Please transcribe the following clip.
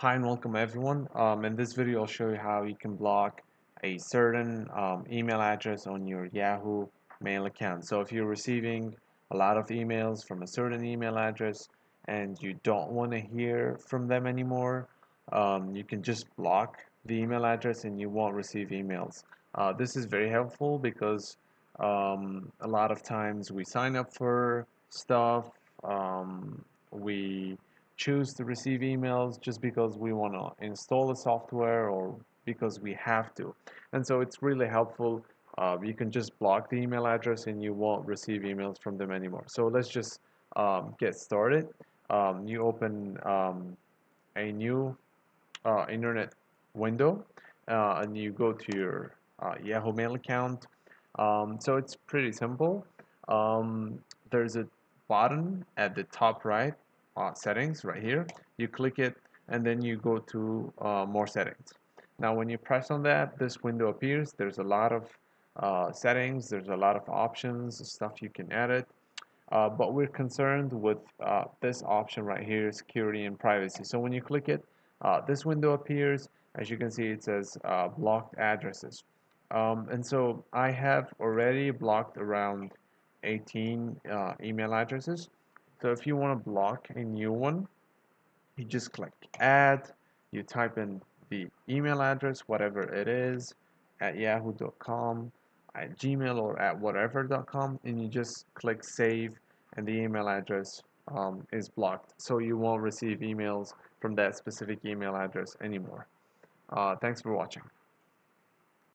Hi and welcome everyone. Um, in this video I'll show you how you can block a certain um, email address on your Yahoo mail account. So if you're receiving a lot of emails from a certain email address and you don't want to hear from them anymore, um, you can just block the email address and you won't receive emails. Uh, this is very helpful because um, a lot of times we sign up for stuff, um, we choose to receive emails just because we want to install the software or because we have to. And so it's really helpful. Uh, you can just block the email address and you won't receive emails from them anymore. So let's just um, get started. Um, you open um, a new uh, internet window uh, and you go to your uh, Yahoo Mail account. Um, so it's pretty simple. Um, there's a button at the top right uh, settings right here. You click it and then you go to uh, more settings. Now when you press on that this window appears. There's a lot of uh, settings. There's a lot of options stuff you can edit. Uh, but we're concerned with uh, this option right here security and privacy. So when you click it uh, this window appears. As you can see it says blocked addresses. Um, and so I have already blocked around 18 email addresses so if you want to block a new one, you just click add, you type in the email address, whatever it is, at yahoo.com, at gmail or at whatever.com, and you just click save and the email address um, is blocked. So you won't receive emails from that specific email address anymore. Uh, thanks for watching.